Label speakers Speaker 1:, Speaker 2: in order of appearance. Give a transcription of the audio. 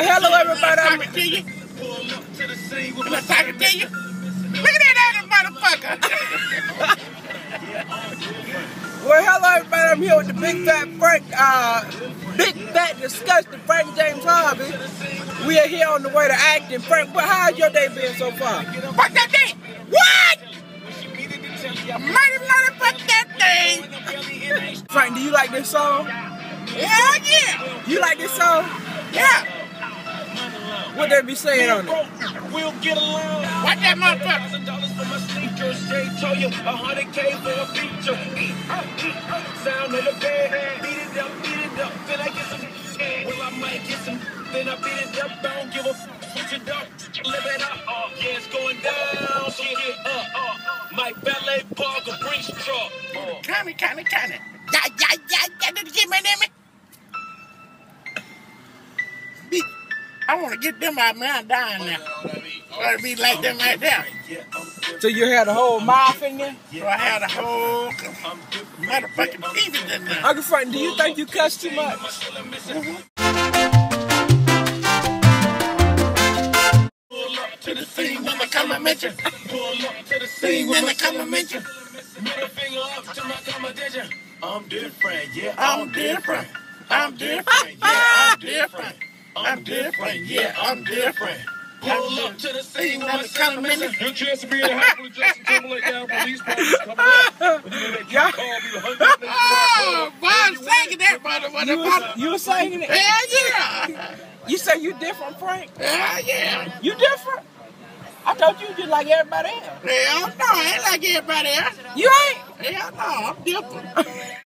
Speaker 1: Well, hello everybody.
Speaker 2: I'm talking to you. I'm talking to you. Look at that other motherfucker.
Speaker 1: well, hello everybody. I'm here with the big fat Frank, uh, big fat disgusting Frank James Harvey. We are here on the way to acting. Frank, what, how's your day been so far?
Speaker 2: Fuck that thing. What? Murder, motherfucker that thing.
Speaker 1: Frank, do you like this song?
Speaker 2: Hell yeah.
Speaker 1: You like this song?
Speaker 2: Yeah.
Speaker 1: What they be saying on it?
Speaker 3: We'll get along.
Speaker 2: What that motherfucker?
Speaker 3: Thousand dollars for my sneakers. Jay told you a hundred K for a feature. Sound on the bed. Beat it up, beat it up. Then I get some. Well, I might get some. Then I beat it up. Don't give a f- switch it up. Live it up. Uh, yeah, it's going down. So get up. Uh, my valet park a Brinks truck.
Speaker 2: Kinda, kinda, kinda. Yeah, yeah, yeah, yeah. Did you get my I want to get them out, man. I'm dying now. I to be like them right there.
Speaker 1: So you had a whole mouth in there?
Speaker 2: So I had a whole motherfucking teeth in there.
Speaker 1: Uncle Frank, do you think you cuss too much?
Speaker 2: To the scene when I come and mention.
Speaker 3: Pull up to the
Speaker 2: Scene
Speaker 3: scene
Speaker 2: when I come and mention.
Speaker 3: Middle finger up to my competition. I'm different, yeah.
Speaker 2: I'm different. I'm different. Yeah, I'm different. I'm different. Yeah, I'm different.
Speaker 3: Pull up to the scene when I come and mention.
Speaker 4: Your chance to be in the house with Justin Timberlake down police parties coming up. But you know that kid
Speaker 1: Yeah.
Speaker 4: called the hundred
Speaker 2: Oh, boy, I'm singing that motherfucker.
Speaker 1: You was, you was singing it?
Speaker 2: Hell yeah.
Speaker 1: You say you different, Frank?
Speaker 2: Hell yeah.
Speaker 1: You different? I thought you just like everybody else.
Speaker 2: Hell no, I ain't like everybody else.
Speaker 1: You ain't?
Speaker 2: Hell no, I'm different.